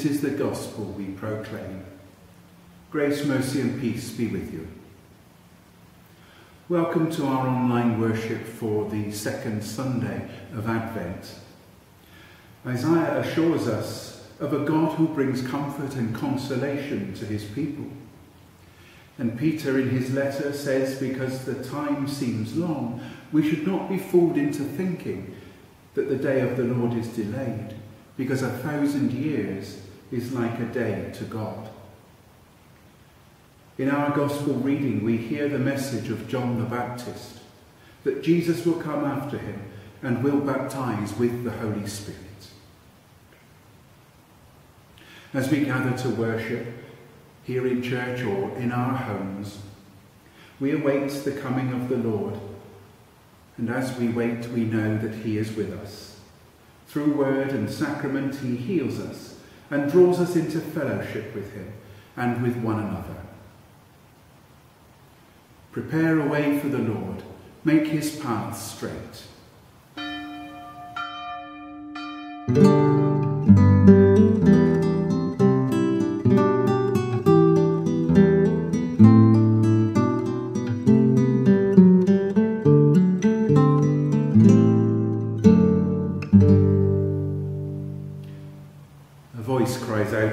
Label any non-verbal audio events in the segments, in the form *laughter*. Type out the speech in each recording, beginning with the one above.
This is the gospel we proclaim. Grace, mercy and peace be with you. Welcome to our online worship for the second Sunday of Advent. Isaiah assures us of a God who brings comfort and consolation to his people. And Peter in his letter says, because the time seems long, we should not be fooled into thinking that the day of the Lord is delayed, because a thousand years is like a day to God. In our Gospel reading, we hear the message of John the Baptist, that Jesus will come after him and will baptize with the Holy Spirit. As we gather to worship, here in church or in our homes, we await the coming of the Lord and as we wait, we know that he is with us. Through word and sacrament, he heals us and draws us into fellowship with him and with one another. Prepare a way for the Lord. Make his path straight.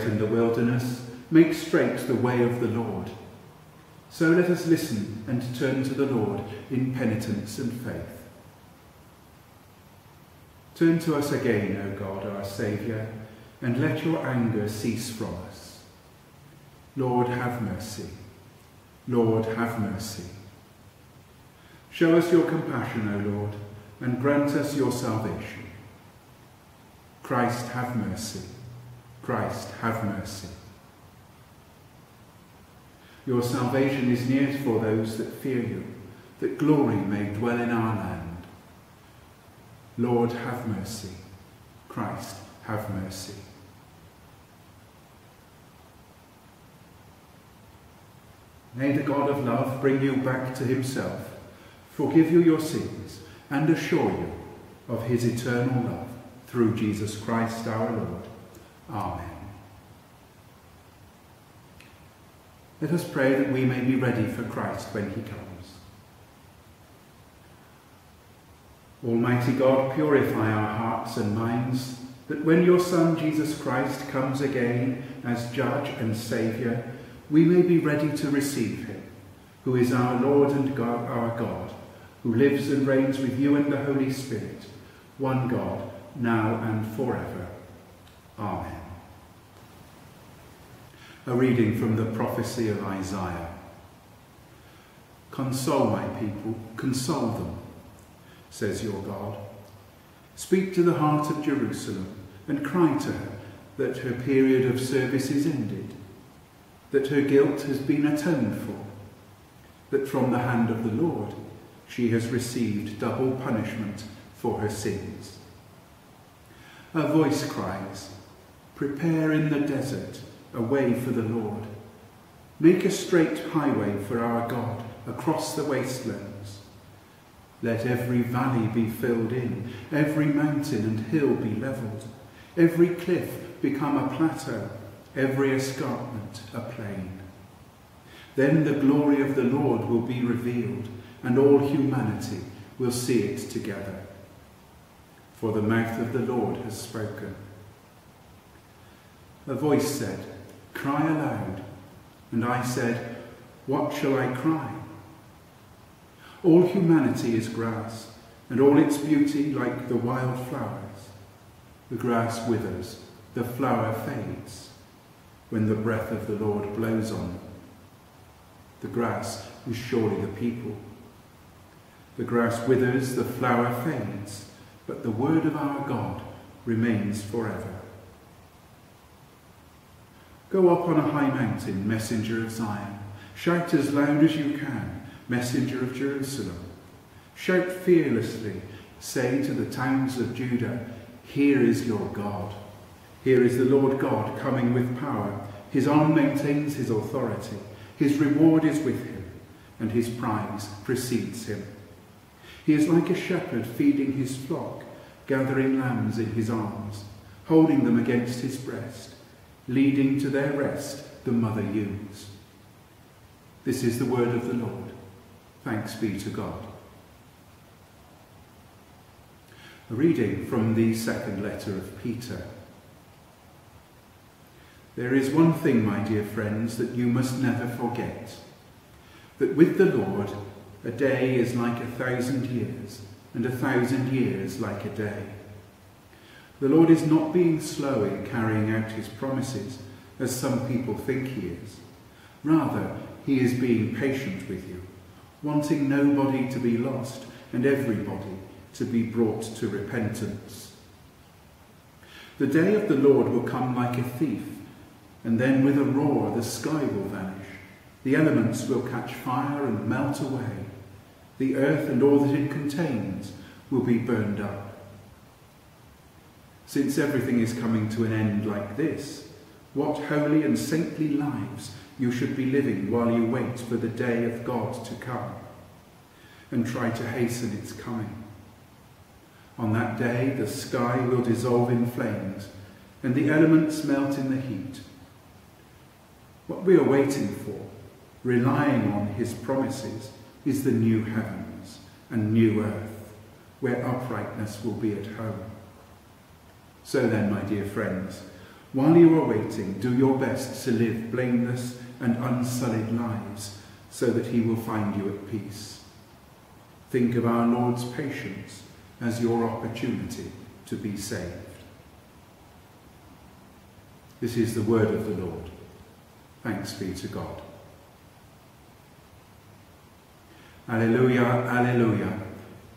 In the wilderness, make straight the way of the Lord. So let us listen and turn to the Lord in penitence and faith. Turn to us again, O God, our Saviour, and let your anger cease from us. Lord, have mercy. Lord, have mercy. Show us your compassion, O Lord, and grant us your salvation. Christ, have mercy. Christ, have mercy. Your salvation is near for those that fear you, that glory may dwell in our land. Lord, have mercy. Christ, have mercy. May the God of love bring you back to himself, forgive you your sins, and assure you of his eternal love through Jesus Christ our Lord. Amen. Let us pray that we may be ready for Christ when he comes. Almighty God, purify our hearts and minds, that when your Son Jesus Christ comes again as Judge and Saviour, we may be ready to receive him, who is our Lord and God, our God, who lives and reigns with you in the Holy Spirit, one God, now and forever. Amen. A reading from the prophecy of Isaiah. Console my people, console them, says your God. Speak to the heart of Jerusalem and cry to her that her period of service is ended, that her guilt has been atoned for, that from the hand of the Lord she has received double punishment for her sins. A voice cries, Prepare in the desert a way for the Lord. Make a straight highway for our God across the wastelands. Let every valley be filled in, every mountain and hill be levelled, every cliff become a plateau, every escarpment a plain. Then the glory of the Lord will be revealed, and all humanity will see it together. For the mouth of the Lord has spoken. A voice said, Cry aloud. And I said, What shall I cry? All humanity is grass, and all its beauty like the wild flowers. The grass withers, the flower fades, when the breath of the Lord blows on them. The grass is surely the people. The grass withers, the flower fades, but the word of our God remains forever. Go up on a high mountain, messenger of Zion. Shout as loud as you can, messenger of Jerusalem. Shout fearlessly, say to the towns of Judah, Here is your God. Here is the Lord God coming with power. His arm maintains his authority. His reward is with him, and his prize precedes him. He is like a shepherd feeding his flock, gathering lambs in his arms, holding them against his breast, leading to their rest the mother ewes. This is the word of the Lord. Thanks be to God. A reading from the second letter of Peter. There is one thing, my dear friends, that you must never forget that with the Lord, a day is like a thousand years, and a thousand years like a day. The Lord is not being slow in carrying out his promises, as some people think he is. Rather, he is being patient with you, wanting nobody to be lost and everybody to be brought to repentance. The day of the Lord will come like a thief, and then with a roar the sky will vanish. The elements will catch fire and melt away. The earth and all that it contains will be burned up. Since everything is coming to an end like this, what holy and saintly lives you should be living while you wait for the day of God to come and try to hasten its coming. On that day, the sky will dissolve in flames and the elements melt in the heat. What we are waiting for, relying on his promises, is the new heavens and new earth, where uprightness will be at home. So then, my dear friends, while you are waiting, do your best to live blameless and unsullied lives, so that he will find you at peace. Think of our Lord's patience as your opportunity to be saved. This is the word of the Lord. Thanks be to God. Alleluia, Alleluia.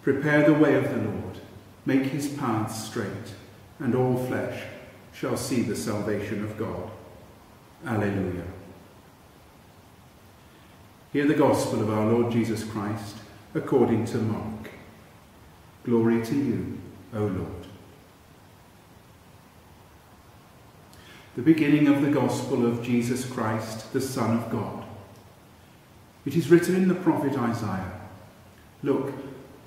Prepare the way of the Lord. Make his paths straight, and all flesh shall see the salvation of God. Alleluia. Hear the gospel of our Lord Jesus Christ according to Mark. Glory to you, O Lord. The beginning of the gospel of Jesus Christ, the Son of God. It is written in the prophet Isaiah, Look,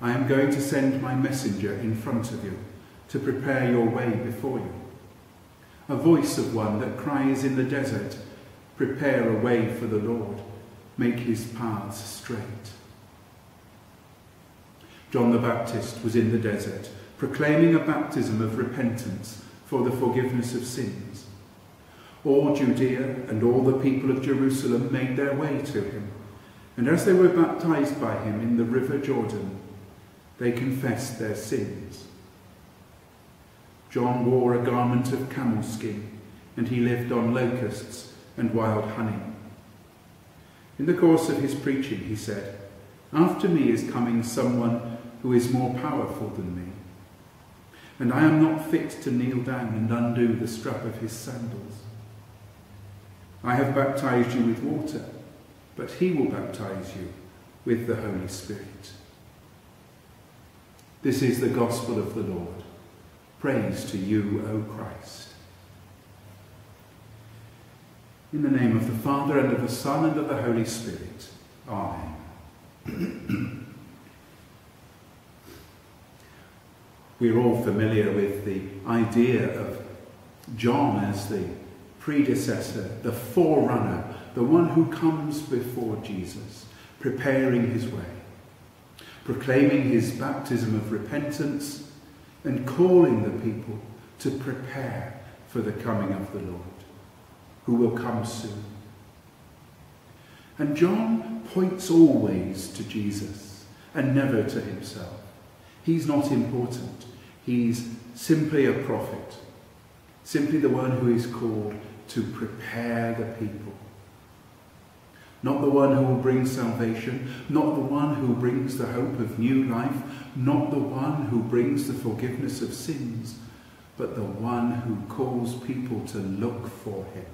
I am going to send my messenger in front of you to prepare your way before you. A voice of one that cries in the desert, Prepare a way for the Lord, make his paths straight. John the Baptist was in the desert, proclaiming a baptism of repentance for the forgiveness of sins. All Judea and all the people of Jerusalem made their way to him, and as they were baptized by him in the river Jordan, they confessed their sins. John wore a garment of camel skin, and he lived on locusts and wild honey. In the course of his preaching, he said, After me is coming someone who is more powerful than me, and I am not fit to kneel down and undo the strap of his sandals. I have baptized you with water, but he will baptize you with the Holy Spirit. This is the gospel of the Lord. Praise to you, O Christ. In the name of the Father, and of the Son, and of the Holy Spirit. Amen. *clears throat* We're all familiar with the idea of John as the predecessor, the forerunner, the one who comes before Jesus, preparing his way, proclaiming his baptism of repentance, and calling the people to prepare for the coming of the Lord, who will come soon. And John points always to Jesus and never to himself. He's not important. He's simply a prophet, simply the one who is called to prepare the people. Not the one who will bring salvation, not the one who brings the hope of new life, not the one who brings the forgiveness of sins, but the one who calls people to look for him.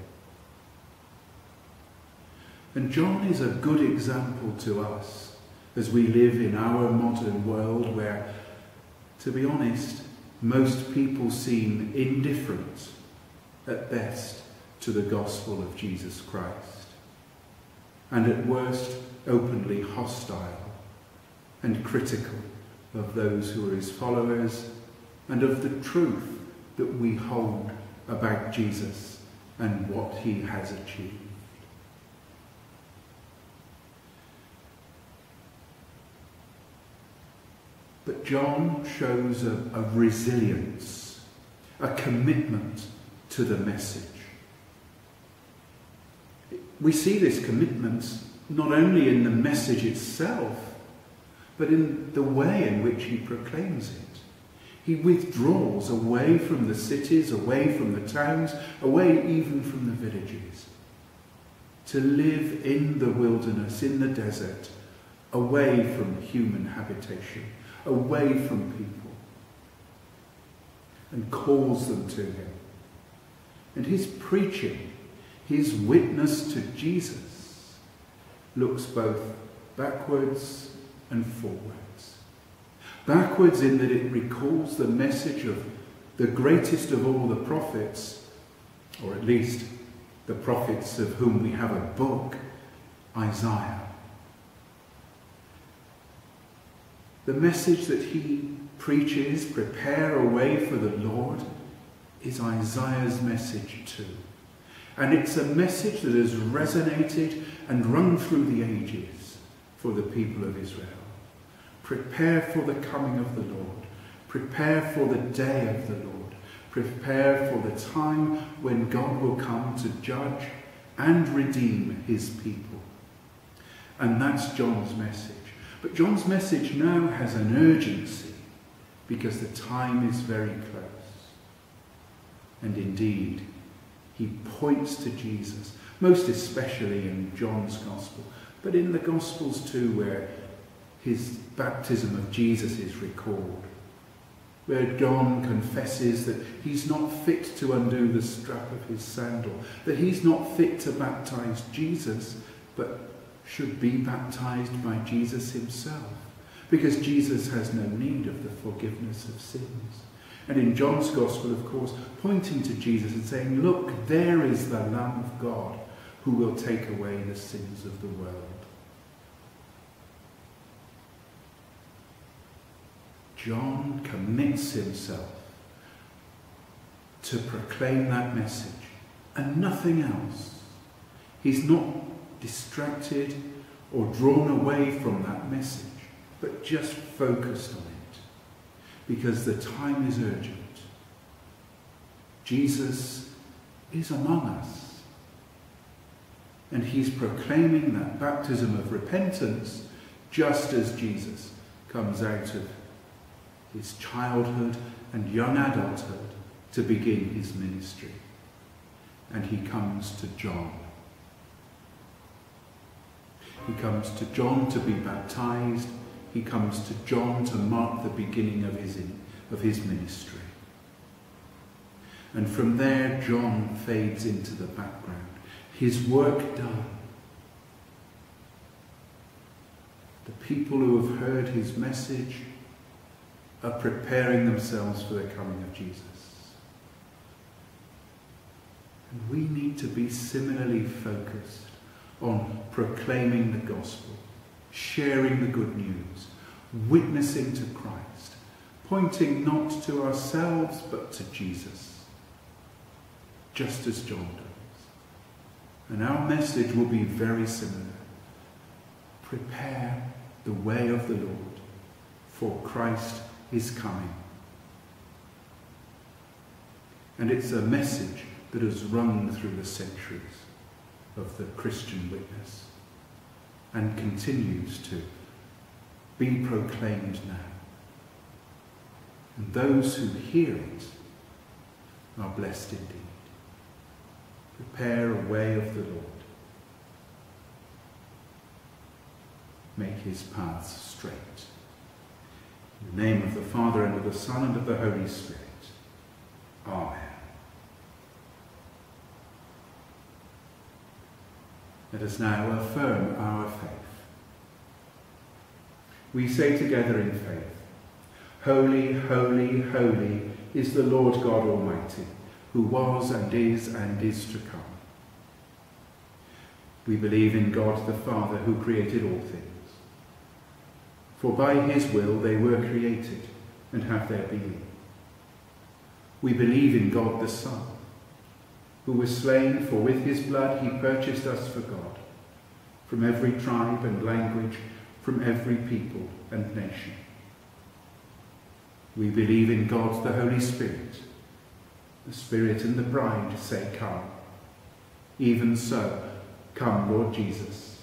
And John is a good example to us as we live in our modern world where, to be honest, most people seem indifferent at best to the gospel of Jesus Christ, and at worst openly hostile and critical of those who are his followers and of the truth that we hold about Jesus and what he has achieved. But John shows a, a resilience, a commitment to the message. We see this commitment not only in the message itself, but in the way in which he proclaims it. He withdraws away from the cities, away from the towns, away even from the villages, to live in the wilderness, in the desert, away from human habitation, away from people, and calls them to him. And his preaching, his witness to Jesus, looks both backwards and forwards. Backwards in that it recalls the message of the greatest of all the prophets, or at least the prophets of whom we have a book, Isaiah. The message that he preaches, prepare a way for the Lord, is Isaiah's message too. And it's a message that has resonated and rung through the ages for the people of Israel. Prepare for the coming of the Lord. Prepare for the day of the Lord. Prepare for the time when God will come to judge and redeem his people. And that's John's message. But John's message now has an urgency because the time is very close. And indeed, he points to Jesus, most especially in John's Gospel, but in the Gospels too, where his baptism of Jesus is recalled, where John confesses that he's not fit to undo the strap of his sandal, that he's not fit to baptize Jesus, but should be baptized by Jesus himself, because Jesus has no need of the forgiveness of sins. And in John's Gospel, of course, pointing to Jesus and saying, Look, there is the Lamb of God who will take away the sins of the world. John commits himself to proclaim that message and nothing else. He's not distracted or drawn away from that message, but just focused on it because the time is urgent. Jesus is among us. And he's proclaiming that baptism of repentance just as Jesus comes out of his childhood and young adulthood to begin his ministry. And he comes to John. He comes to John to be baptized. He comes to John to mark the beginning of his, of his ministry. And from there, John fades into the background. His work done. The people who have heard his message are preparing themselves for the coming of Jesus. And we need to be similarly focused on proclaiming the gospel, sharing the good news, witnessing to Christ, pointing not to ourselves but to Jesus, just as John does. And our message will be very similar. Prepare the way of the Lord, for Christ is coming. And it's a message that has rung through the centuries of the Christian witness and continues to be proclaimed now. And those who hear it are blessed indeed. Prepare a way of the Lord. Make his paths straight. In the name of the Father, and of the Son, and of the Holy Spirit. Amen. Let us now affirm our faith. We say together in faith, Holy, holy, holy is the Lord God Almighty, who was and is and is to come. We believe in God the Father who created all things For by his will they were created and have their being. We believe in God the Son, who was slain, for with his blood he purchased us for God, from every tribe and language, from every people and nation. We believe in God the Holy Spirit. The Spirit and the bride say, Come. Even so, come, Lord Jesus.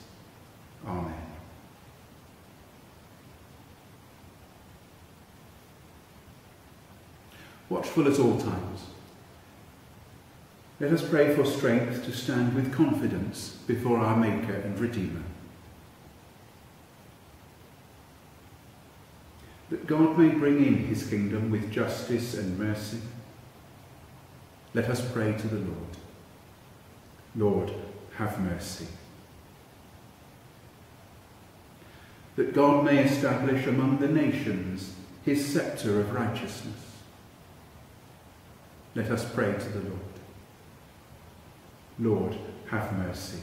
Amen. Watchful at all times. Let us pray for strength to stand with confidence before our Maker and Redeemer. That God may bring in his kingdom with justice and mercy. Let us pray to the Lord. Lord, have mercy. That God may establish among the nations his sceptre of righteousness. Let us pray to the Lord. Lord, have mercy.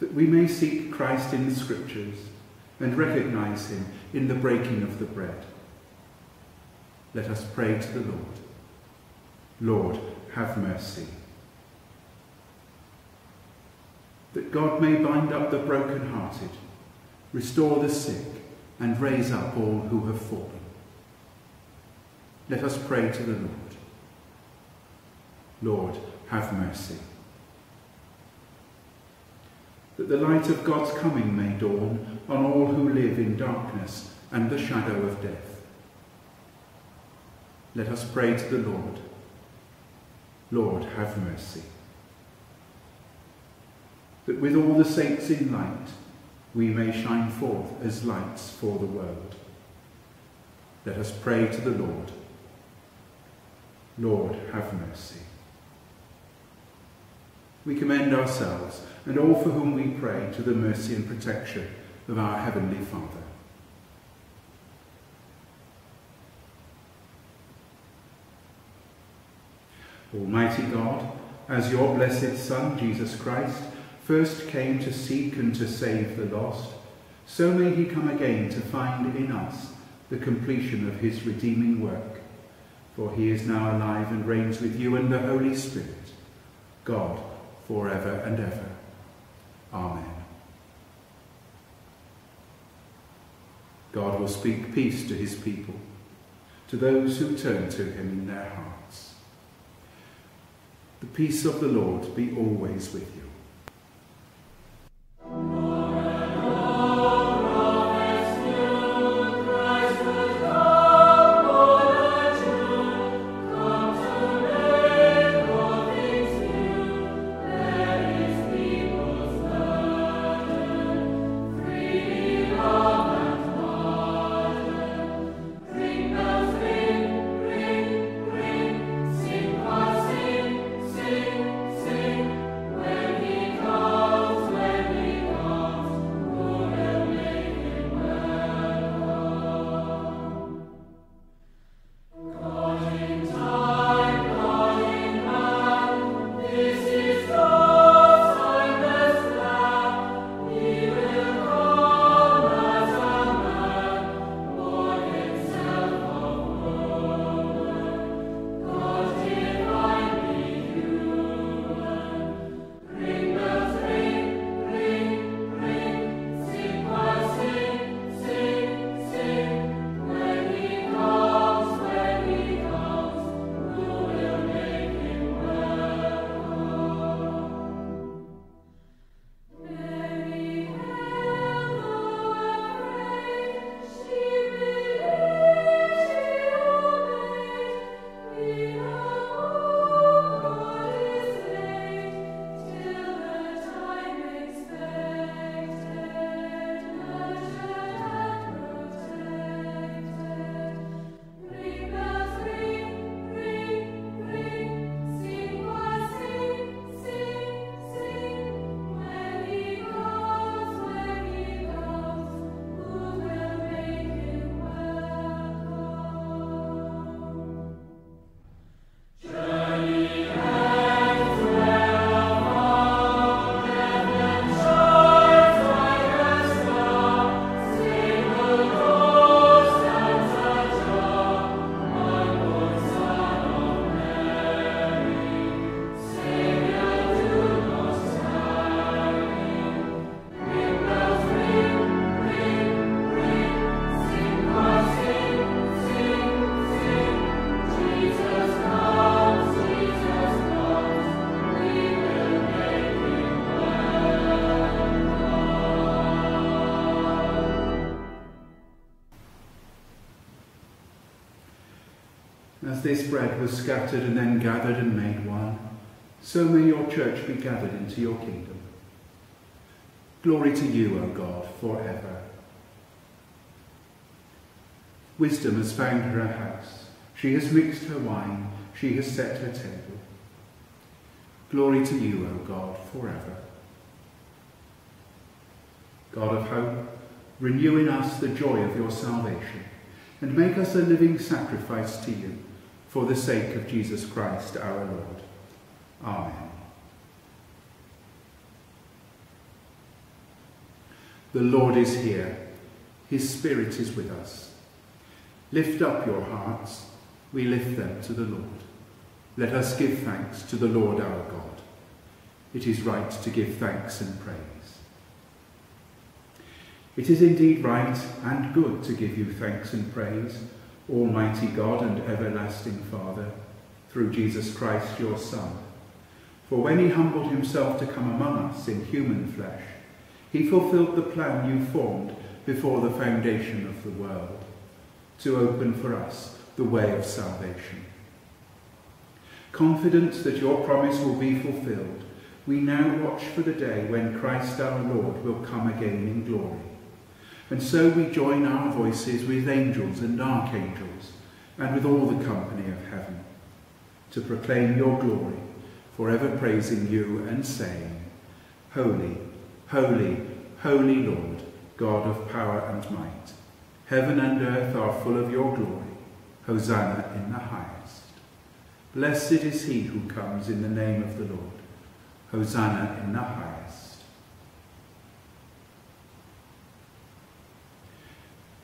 That we may seek Christ in the Scriptures and recognize him in the breaking of the bread. Let us pray to the Lord. Lord, have mercy. That God may bind up the broken-hearted, restore the sick, and raise up all who have fallen. Let us pray to the Lord. Lord, have mercy. That the light of God's coming may dawn on all who live in darkness and the shadow of death. Let us pray to the Lord. Lord, have mercy. That with all the saints in light, we may shine forth as lights for the world. Let us pray to the Lord. Lord, have mercy. We commend ourselves and all for whom we pray to the mercy and protection of our Heavenly Father. Almighty God, as your blessed Son, Jesus Christ, first came to seek and to save the lost, so may he come again to find in us the completion of his redeeming work for he is now alive and reigns with you and the Holy Spirit, God, for ever and ever. Amen. God will speak peace to his people, to those who turn to him in their hearts. The peace of the Lord be always with you. This bread was scattered and then gathered and made one, so may your church be gathered into your kingdom. Glory to you, O God, forever. Wisdom has found her a house. She has mixed her wine. She has set her table. Glory to you, O God, forever. God of hope, renew in us the joy of your salvation, and make us a living sacrifice to you, for the sake of Jesus Christ our Lord. Amen. The Lord is here. His Spirit is with us. Lift up your hearts. We lift them to the Lord. Let us give thanks to the Lord our God. It is right to give thanks and praise. It is indeed right and good to give you thanks and praise, Almighty God and everlasting Father, through Jesus Christ your Son. For when he humbled himself to come among us in human flesh, he fulfilled the plan you formed before the foundation of the world, to open for us the way of salvation. Confident that your promise will be fulfilled, we now watch for the day when Christ our Lord will come again in glory. And so we join our voices with angels and archangels and with all the company of heaven to proclaim your glory, forever praising you and saying, Holy, Holy, holy Lord, God of power and might, heaven and earth are full of your glory. Hosanna in the highest. Blessed is he who comes in the name of the Lord. Hosanna in the highest.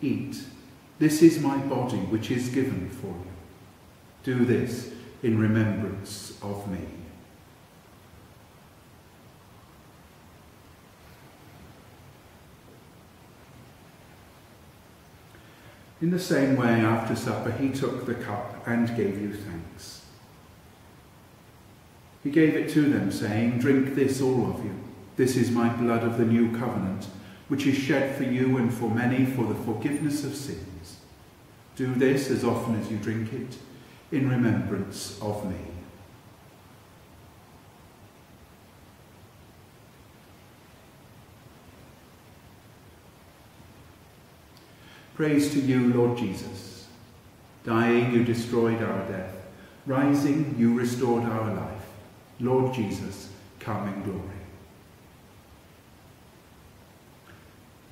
eat, this is my body which is given for you. Do this in remembrance of me. In the same way, after supper, he took the cup and gave you thanks. He gave it to them, saying, Drink this, all of you. This is my blood of the new covenant, which is shed for you and for many for the forgiveness of sins. Do this as often as you drink it, in remembrance of me. Praise to you, Lord Jesus. Dying, you destroyed our death. Rising, you restored our life. Lord Jesus, come in glory.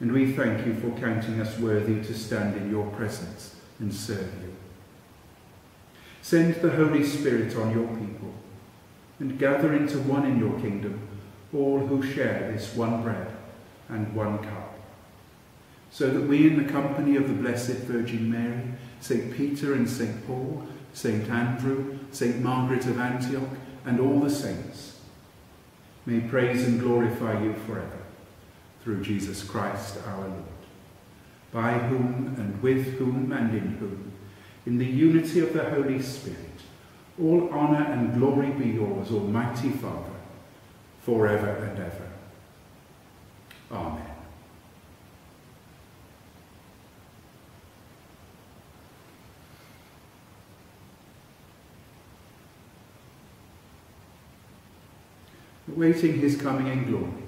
and we thank you for counting us worthy to stand in your presence and serve you. Send the Holy Spirit on your people, and gather into one in your kingdom all who share this one bread and one cup so that we, in the company of the Blessed Virgin Mary, St. Peter and St. Paul, St. Andrew, St. Margaret of Antioch, and all the saints, may praise and glorify you forever, through Jesus Christ our Lord, by whom and with whom and in whom, in the unity of the Holy Spirit, all honour and glory be yours, Almighty Father, forever and ever. Amen. Awaiting his coming in glory,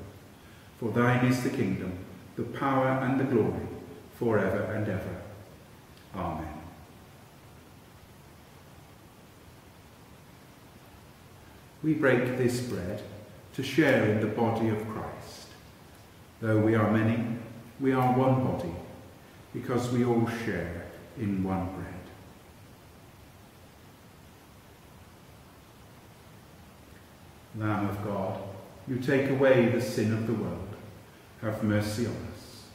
For thine is the kingdom, the power and the glory, forever and ever. Amen. We break this bread to share in the body of Christ. Though we are many, we are one body, because we all share in one bread. Lamb of God, you take away the sin of the world. Have mercy on us.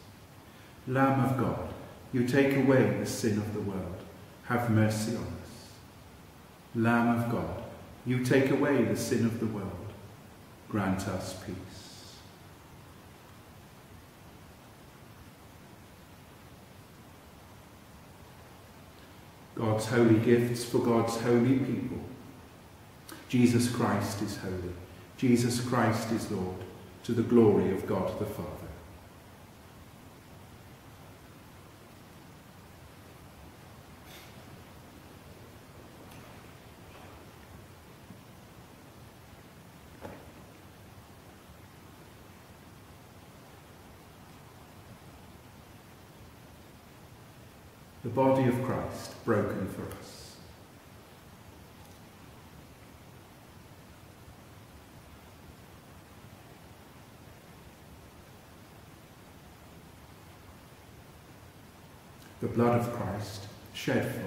Lamb of God, you take away the sin of the world. Have mercy on us. Lamb of God, you take away the sin of the world. Grant us peace. God's holy gifts for God's holy people. Jesus Christ is holy. Jesus Christ is Lord, to the glory of God the Father. The body of Christ broken for us. the blood of Christ shed for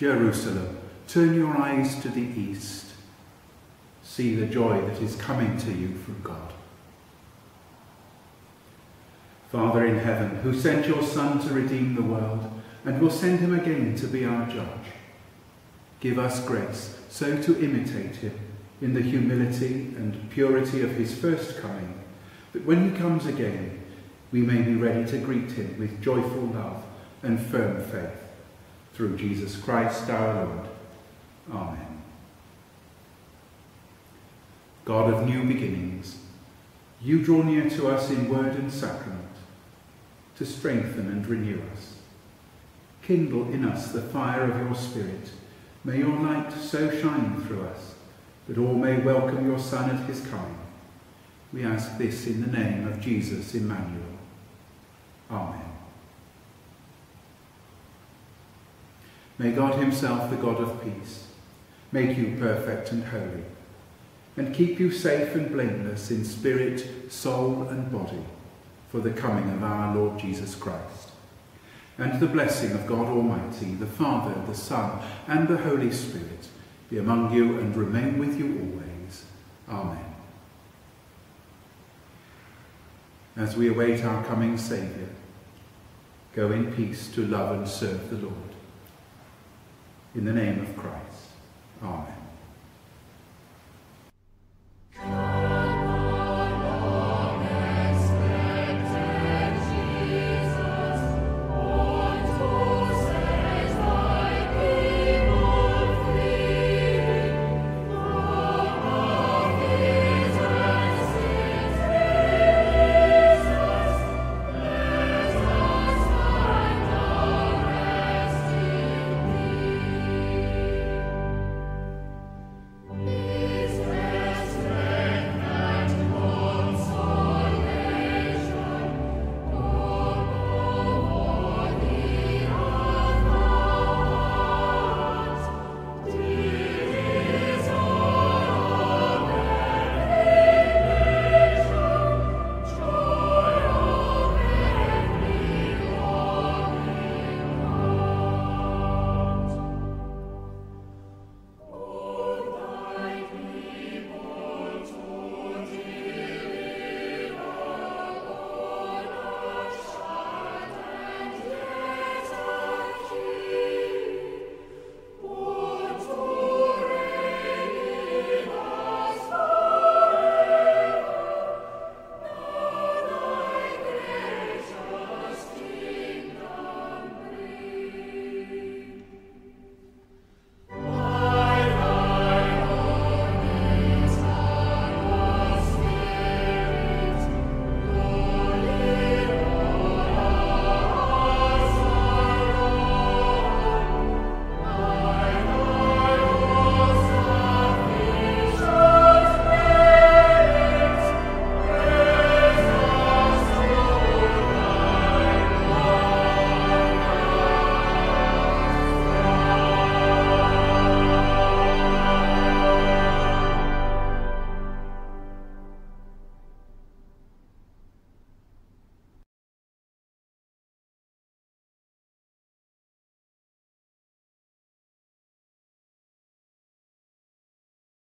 Jerusalem, turn your eyes to the east. See the joy that is coming to you from God. Father in heaven, who sent your Son to redeem the world and will send him again to be our judge, give us grace so to imitate him in the humility and purity of his first coming, that when he comes again, we may be ready to greet him with joyful love and firm faith through Jesus Christ our Lord. Amen. God of new beginnings, you draw near to us in word and sacrament to strengthen and renew us. kindle in us the fire of your Spirit. May your light so shine through us that all may welcome your Son at his coming. We ask this in the name of Jesus Emmanuel. Amen. May God himself, the God of peace, make you perfect and holy, and keep you safe and blameless in spirit, soul and body, for the coming of our Lord Jesus Christ. And the blessing of God Almighty, the Father, the Son, and the Holy Spirit be among you and remain with you always. Amen. As we await our coming Saviour, go in peace to love and serve the Lord. In the name of Christ.